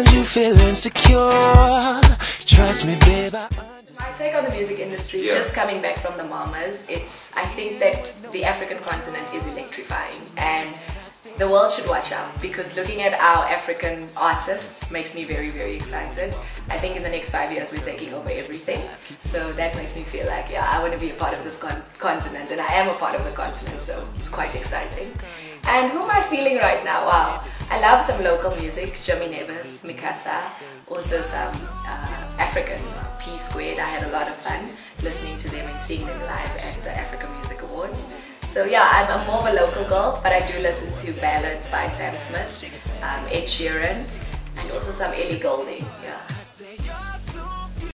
feel insecure. Trust me, babe. My take on the music industry, Yeah. just coming back from the MAMAs, it's I think that the African continent is electrifying and the world should watch out because looking at our African artists makes me very, very excited. I think in the next five years we're taking over everything. So that makes me feel like, yeah, I want to be a part of this con- continent and I am a part of the continent, so it's quite exciting. And who am I feeling right now? Wow. I love some local music, Jimmy Nevis, Mi Casa, also some uh, African, P-Square. I had a lot of fun listening to them and seeing them live at the Africa Music Awards. So yeah, I'm, more of a local girl, but I do listen to ballads by Sam Smith, um, Ed Sheeran, and also some Ellie Goulding.